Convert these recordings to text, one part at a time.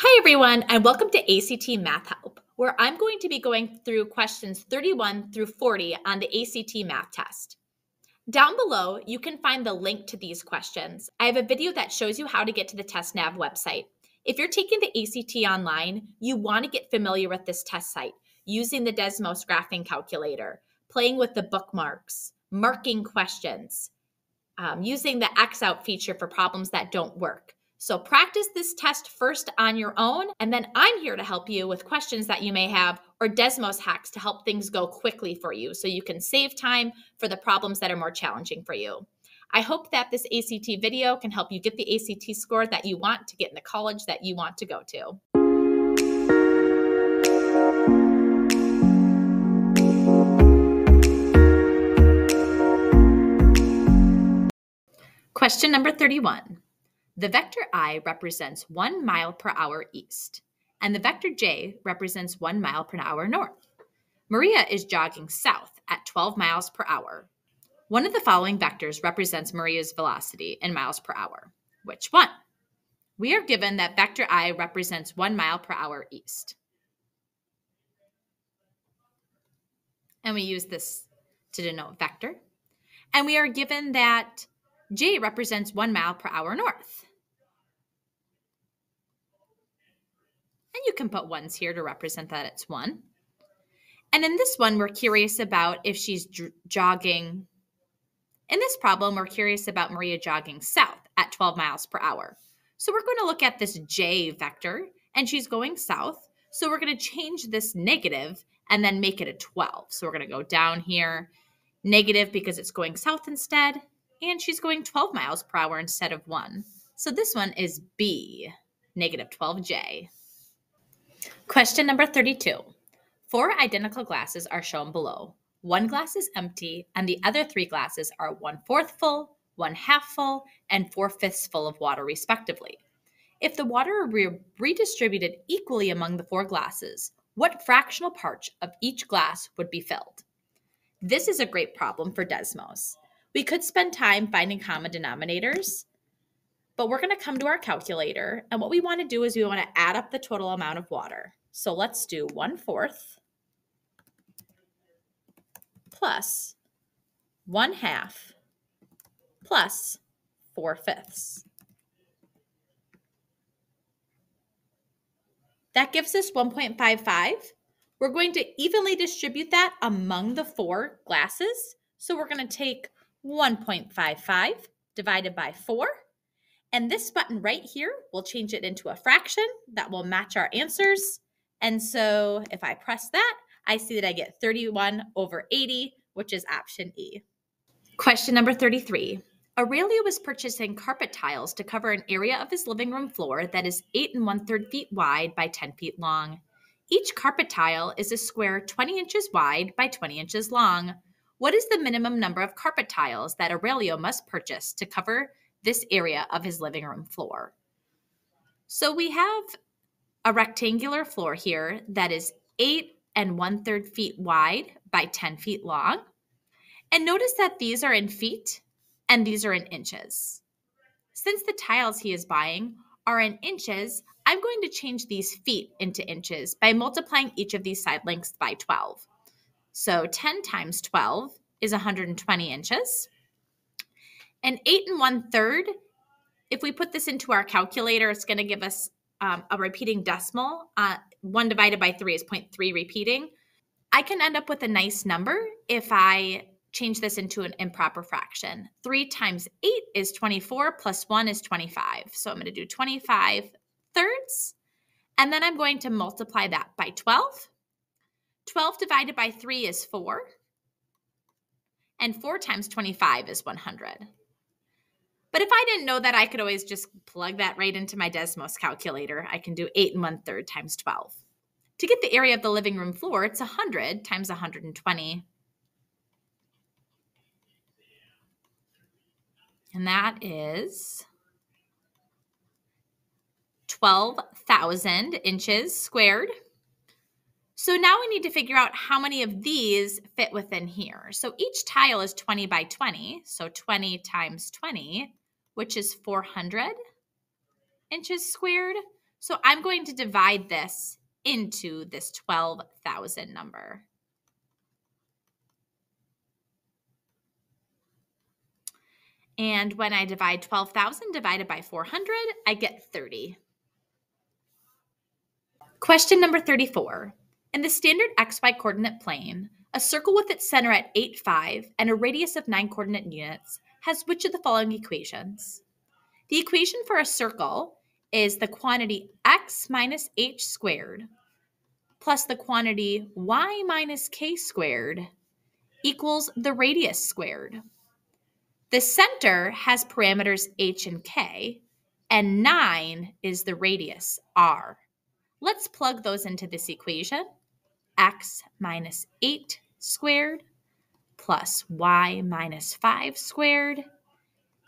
Hi, everyone, and welcome to ACT Math Help, where I'm going to be going through questions 31 through 40 on the ACT Math Test. Down below, you can find the link to these questions. I have a video that shows you how to get to the TestNav website. If you're taking the ACT online, you want to get familiar with this test site using the Desmos graphing calculator, playing with the bookmarks, marking questions, um, using the X out feature for problems that don't work. So practice this test first on your own, and then I'm here to help you with questions that you may have or Desmos hacks to help things go quickly for you so you can save time for the problems that are more challenging for you. I hope that this ACT video can help you get the ACT score that you want to get in the college that you want to go to. Question number 31. The vector i represents 1 mile per hour east, and the vector j represents 1 mile per hour north. Maria is jogging south at 12 miles per hour. One of the following vectors represents Maria's velocity in miles per hour. Which one? We are given that vector i represents 1 mile per hour east. And we use this to denote vector. And we are given that j represents 1 mile per hour north. And you can put ones here to represent that it's one. And in this one, we're curious about if she's jogging. In this problem, we're curious about Maria jogging south at 12 miles per hour. So we're going to look at this j vector, and she's going south. So we're going to change this negative and then make it a 12. So we're going to go down here, negative because it's going south instead, and she's going 12 miles per hour instead of 1. So this one is B, negative 12j. Question number 32. Four identical glasses are shown below. One glass is empty, and the other three glasses are one fourth full, one half full, and four fifths full of water, respectively. If the water were redistributed equally among the four glasses, what fractional part of each glass would be filled? This is a great problem for Desmos. We could spend time finding common denominators, but we're going to come to our calculator. And what we want to do is we want to add up the total amount of water. So let's do 1 fourth plus 1 half plus 4 fifths. That gives us 1.55. We're going to evenly distribute that among the four glasses. So we're going to take 1.55 divided by 4 and this button right here will change it into a fraction that will match our answers. And so if I press that, I see that I get 31 over 80, which is option E. Question number 33. Aurelio was purchasing carpet tiles to cover an area of his living room floor that is 8 and 1 3 feet wide by 10 feet long. Each carpet tile is a square 20 inches wide by 20 inches long. What is the minimum number of carpet tiles that Aurelio must purchase to cover this area of his living room floor. So we have a rectangular floor here that is eight and one third feet wide by 10 feet long. And notice that these are in feet and these are in inches. Since the tiles he is buying are in inches, I'm going to change these feet into inches by multiplying each of these side lengths by 12. So 10 times 12 is 120 inches. And eight and one third, if we put this into our calculator, it's going to give us um, a repeating decimal. Uh, one divided by three is 0.3 repeating. I can end up with a nice number if I change this into an improper fraction. 3 times 8 is 24, plus 1 is 25. So I'm going to do 25 thirds, and then I'm going to multiply that by 12. 12 divided by 3 is 4, and 4 times 25 is 100. But if I didn't know that, I could always just plug that right into my Desmos calculator. I can do 8 and 1 third times 12. To get the area of the living room floor, it's 100 times 120. And that is 12,000 inches squared. So now we need to figure out how many of these fit within here. So each tile is 20 by 20. So 20 times 20 which is 400 inches squared. So I'm going to divide this into this 12,000 number. And when I divide 12,000 divided by 400, I get 30. Question number 34. In the standard xy coordinate plane, a circle with its center at 8, 5 and a radius of 9 coordinate units has which of the following equations? The equation for a circle is the quantity x minus h squared plus the quantity y minus k squared equals the radius squared. The center has parameters h and k, and 9 is the radius, r. Let's plug those into this equation. x minus 8 squared plus y minus 5 squared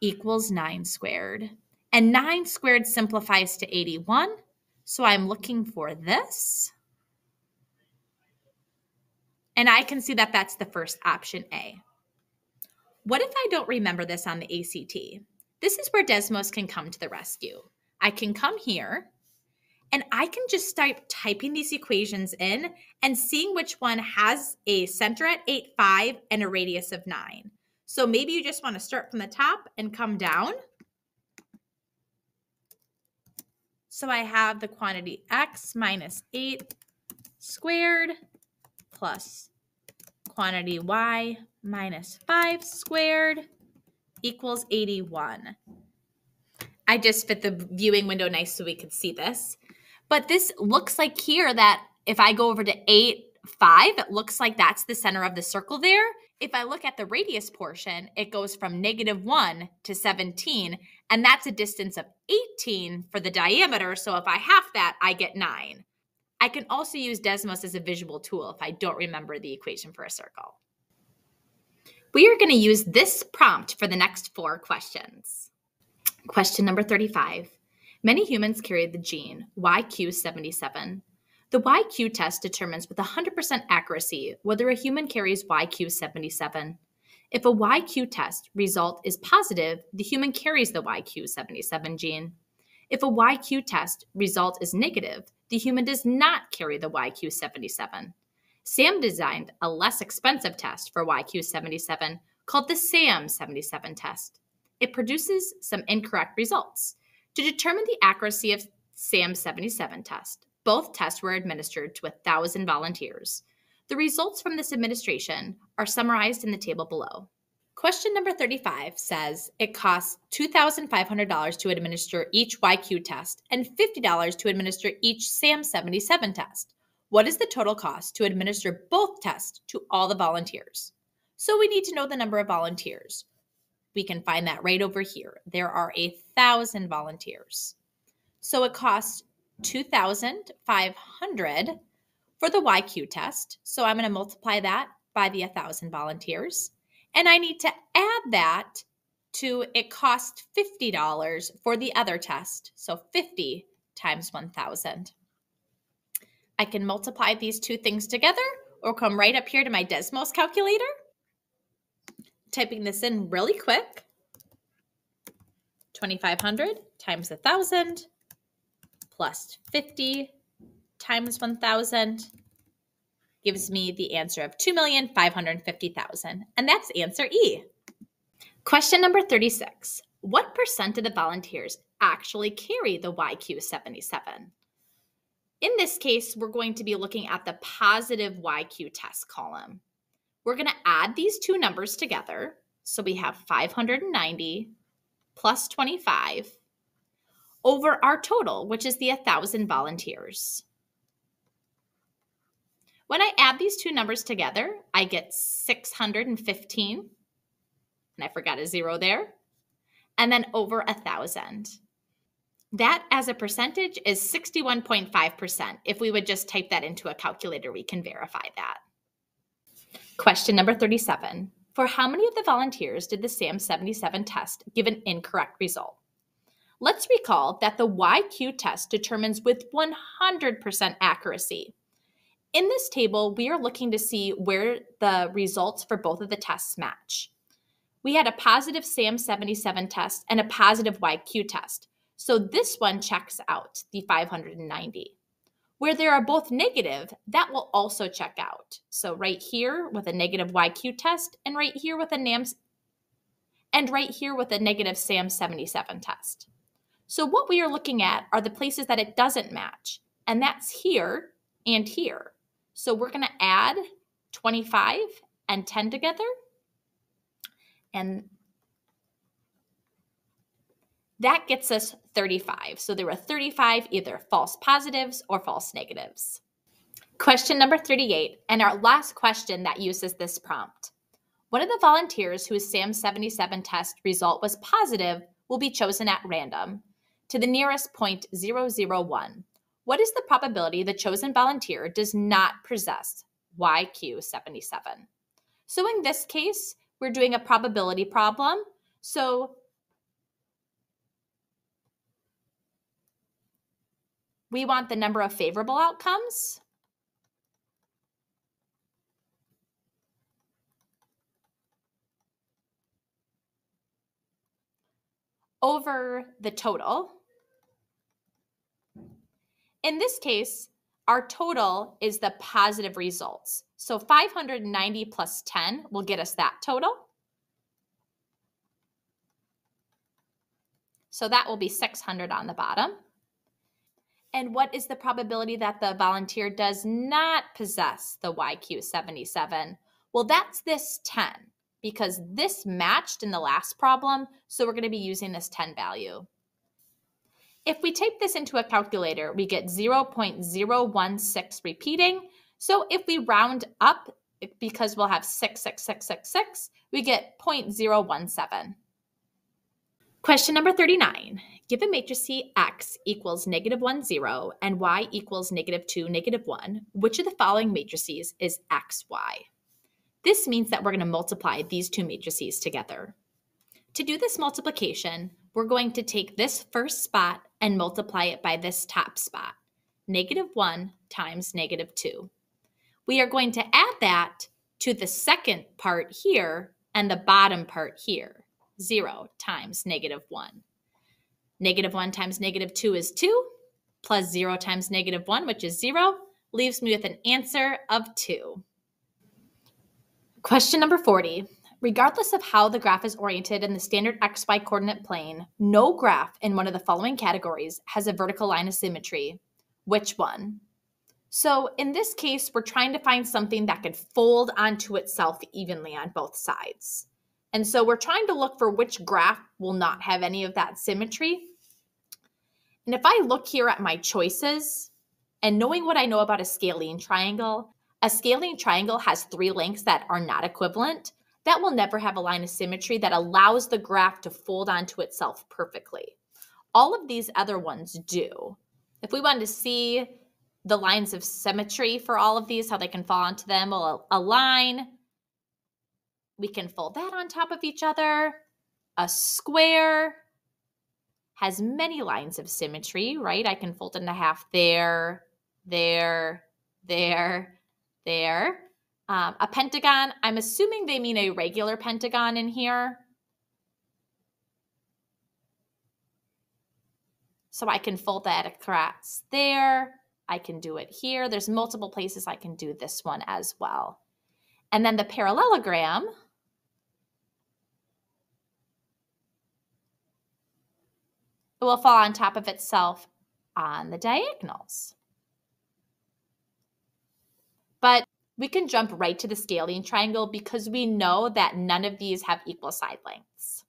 equals 9 squared. And 9 squared simplifies to 81, so I'm looking for this. And I can see that that's the first option A. What if I don't remember this on the ACT? This is where Desmos can come to the rescue. I can come here and I can just start typing these equations in and seeing which one has a center at 8, 5 and a radius of 9. So maybe you just want to start from the top and come down. So I have the quantity x minus 8 squared plus quantity y minus 5 squared equals 81. I just fit the viewing window nice so we could see this. But this looks like here that if I go over to 8, 5, it looks like that's the center of the circle there. If I look at the radius portion, it goes from negative 1 to 17, and that's a distance of 18 for the diameter. So if I half that, I get 9. I can also use Desmos as a visual tool if I don't remember the equation for a circle. We are going to use this prompt for the next four questions. Question number 35. Many humans carry the gene YQ77. The YQ test determines with 100% accuracy whether a human carries YQ77. If a YQ test result is positive, the human carries the YQ77 gene. If a YQ test result is negative, the human does not carry the YQ77. SAM designed a less expensive test for YQ77 called the SAM 77 test. It produces some incorrect results. To determine the accuracy of SAM 77 test, both tests were administered to 1,000 volunteers. The results from this administration are summarized in the table below. Question number 35 says it costs $2,500 to administer each YQ test and $50 to administer each SAM 77 test. What is the total cost to administer both tests to all the volunteers? So we need to know the number of volunteers. We can find that right over here. There are a thousand volunteers. So it costs 2,500 for the YQ test. So I'm going to multiply that by the 1,000 volunteers. And I need to add that to it cost $50 for the other test. So 50 times 1,000. I can multiply these two things together or come right up here to my Desmos calculator. Typing this in really quick. 2,500 times 1,000 plus 50 times 1,000 gives me the answer of 2,550,000. And that's answer E. Question number 36. What percent of the volunteers actually carry the YQ77? In this case, we're going to be looking at the positive YQ test column. We're going to add these two numbers together. So we have 590 plus 25 over our total, which is the 1,000 volunteers. When I add these two numbers together, I get 615, and I forgot a zero there, and then over a 1,000. That as a percentage is 61.5%. If we would just type that into a calculator, we can verify that. Question number 37. For how many of the volunteers did the SAM 77 test give an incorrect result? Let's recall that the YQ test determines with 100% accuracy. In this table, we are looking to see where the results for both of the tests match. We had a positive SAM 77 test and a positive YQ test. So this one checks out the 590. Where there are both negative, that will also check out. So right here with a negative YQ test and right here with a NAMS and right here with a negative SAM 77 test. So what we are looking at are the places that it doesn't match, and that's here and here. So we're going to add 25 and 10 together, and that gets us 35. So there were 35 either false positives or false negatives. Question number 38, and our last question that uses this prompt. One of the volunteers whose SAM 77 test result was positive will be chosen at random to the nearest point 001. What is the probability the chosen volunteer does not possess YQ77? So in this case, we're doing a probability problem. So we want the number of favorable outcomes. over the total. In this case, our total is the positive results. So 590 plus 10 will get us that total. So that will be 600 on the bottom. And what is the probability that the volunteer does not possess the YQ77? Well, that's this 10 because this matched in the last problem, so we're going to be using this 10 value. If we type this into a calculator, we get 0.016 repeating. So if we round up, because we'll have 66666, we get 0.017. Question number 39. Given matrices x equals negative 1, 0, and y equals negative 2, negative 1, which of the following matrices is xy? This means that we're going to multiply these two matrices together. To do this multiplication, we're going to take this first spot and multiply it by this top spot, negative 1 times negative 2. We are going to add that to the second part here and the bottom part here, 0 times negative 1. Negative 1 times negative 2 is 2, plus 0 times negative 1, which is 0, leaves me with an answer of 2. Question number 40. Regardless of how the graph is oriented in the standard xy coordinate plane, no graph in one of the following categories has a vertical line of symmetry. Which one? So in this case, we're trying to find something that can fold onto itself evenly on both sides. And so we're trying to look for which graph will not have any of that symmetry. And if I look here at my choices, and knowing what I know about a scalene triangle, a scalene triangle has three lengths that are not equivalent. That will never have a line of symmetry that allows the graph to fold onto itself perfectly. All of these other ones do. If we wanted to see the lines of symmetry for all of these, how they can fall onto them, well, a line, we can fold that on top of each other. A square has many lines of symmetry, right? I can fold it into half there, there, there, there. Um, a pentagon, I'm assuming they mean a regular pentagon in here. So I can fold that across there. I can do it here. There's multiple places I can do this one as well. And then the parallelogram, it will fall on top of itself on the diagonals. But we can jump right to the scalene triangle because we know that none of these have equal side lengths.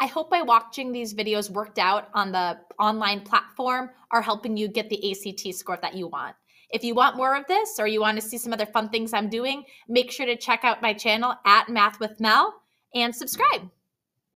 I hope by watching these videos worked out on the online platform are helping you get the ACT score that you want. If you want more of this or you want to see some other fun things I'm doing, make sure to check out my channel at Math with Mel and subscribe.